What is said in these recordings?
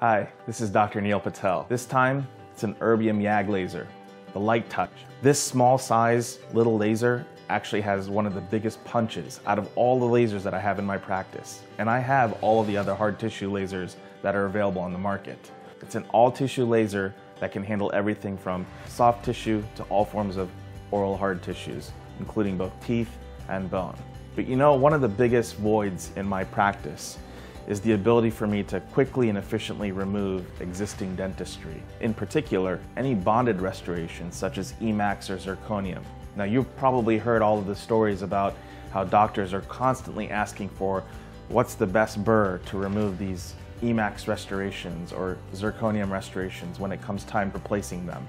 Hi, this is Dr. Neal Patel. This time, it's an Erbium YAG laser, the LiteTouch. This small size little laser actually has one of the biggest punches out of all the lasers that I have in my practice. And I have all of the other hard tissue lasers that are available on the market. It's an all tissue laser that can handle everything from soft tissue to all forms of oral hard tissues, including both teeth and bone. But you know, one of the biggest voids in my practice is the ability for me to quickly and efficiently remove existing dentistry. In particular, any bonded restorations such as Emax or zirconium. Now you've probably heard all of the stories about how doctors are constantly asking for what's the best burr to remove these Emax restorations or zirconium restorations when it comes time for placing them.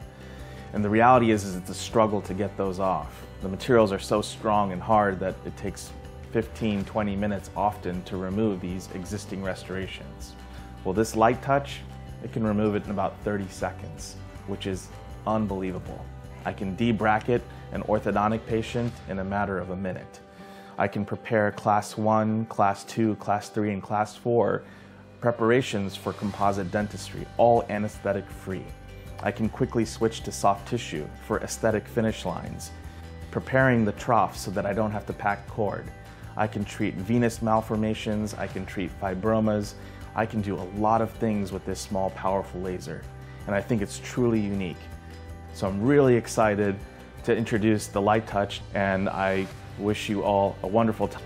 And the reality is, is it's a struggle to get those off. The materials are so strong and hard that it takes 15, 20 minutes often to remove these existing restorations. Well, this LiteTouch, it can remove it in about 30 seconds, which is unbelievable. I can debracket an orthodontic patient in a matter of a minute. I can prepare class one, class two, class three, and class four preparations for composite dentistry, all anesthetic free. I can quickly switch to soft tissue for aesthetic finish lines, preparing the trough so that I don't have to pack cord. I can treat venous malformations, I can treat fibromas, I can do a lot of things with this small powerful laser. And I think it's truly unique. So I'm really excited to introduce the LiteTouch and I wish you all a wonderful time.